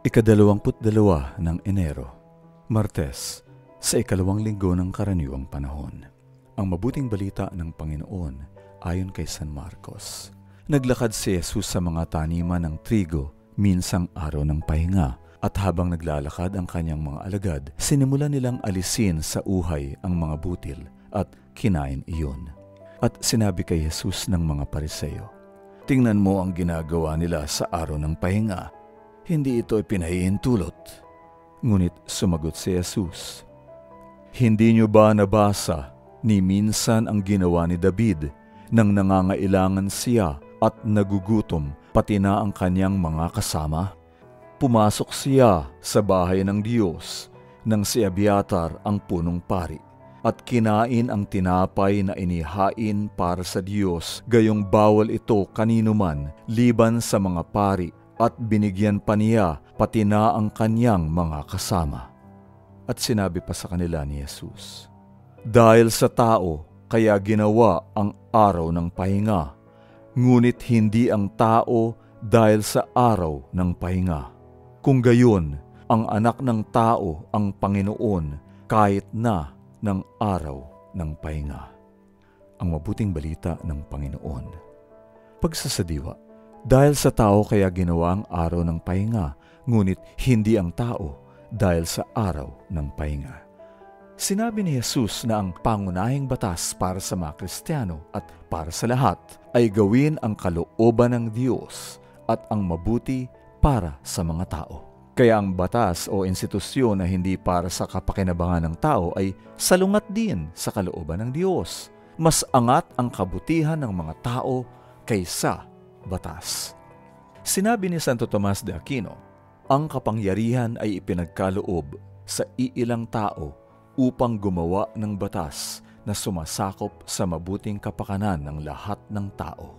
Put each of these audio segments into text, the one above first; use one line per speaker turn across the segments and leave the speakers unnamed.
Ikadalawamput dalawa ng Enero, Martes, sa ikalawang linggo ng karaniwang panahon. Ang mabuting balita ng Panginoon ayon kay San Marcos. Naglakad si Jesus sa mga taniman ng trigo minsang araw ng pahinga at habang naglalakad ang kanyang mga alagad, sinimulan nilang alisin sa uhay ang mga butil at kinain iyon. At sinabi kay Jesus ng mga pariseyo, Tingnan mo ang ginagawa nila sa araw ng pahinga hindi ito ipinahihintulot. Ngunit sumagot si Jesus, Hindi niyo ba nabasa ni minsan ang ginawa ni David nang nangangailangan siya at nagugutom pati na ang kanyang mga kasama? Pumasok siya sa bahay ng Diyos nang si Abiatar ang punong pari at kinain ang tinapay na inihain para sa Diyos gayong bawal ito kanino man liban sa mga pari at binigyan pa niya pati na ang kanyang mga kasama. At sinabi pa sa kanila ni Jesus, Dahil sa tao, kaya ginawa ang araw ng pahinga, ngunit hindi ang tao dahil sa araw ng pahinga. Kung gayon, ang anak ng tao ang Panginoon kahit na ng araw ng pahinga. Ang mabuting balita ng Panginoon. Dahil sa tao kaya ginawa ang araw ng pahinga, ngunit hindi ang tao dahil sa araw ng pahinga. Sinabi ni Jesus na ang pangunahing batas para sa mga Kristiyano at para sa lahat ay gawin ang kalooban ng Diyos at ang mabuti para sa mga tao. Kaya ang batas o institusyon na hindi para sa kapakinabangan ng tao ay salungat din sa kalooban ng Diyos. Mas angat ang kabutihan ng mga tao kaysa batas. Sinabi ni Santo Tomas de Aquino, ang kapangyarihan ay ipinagkaloob sa iilang tao upang gumawa ng batas na sumasakop sa mabuting kapakanan ng lahat ng tao.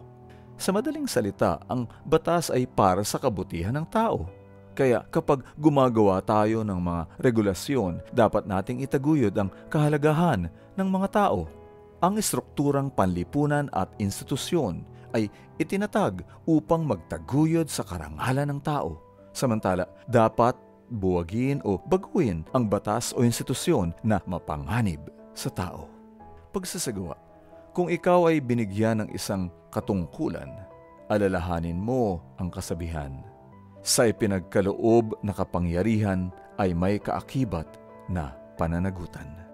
Sa madaling salita, ang batas ay para sa kabutihan ng tao. Kaya kapag gumagawa tayo ng mga regulasyon, dapat nating itaguyod ang kahalagahan ng mga tao. Ang estrukturang panlipunan at institusyon ay itinatag upang magtaguyod sa karangalan ng tao. Samantala, dapat buwagin o baguhin ang batas o institusyon na mapanganib sa tao. Pagsasagawa, kung ikaw ay binigyan ng isang katungkulan, alalahanin mo ang kasabihan. Sa ipinagkaloob na kapangyarihan ay may kaakibat na pananagutan.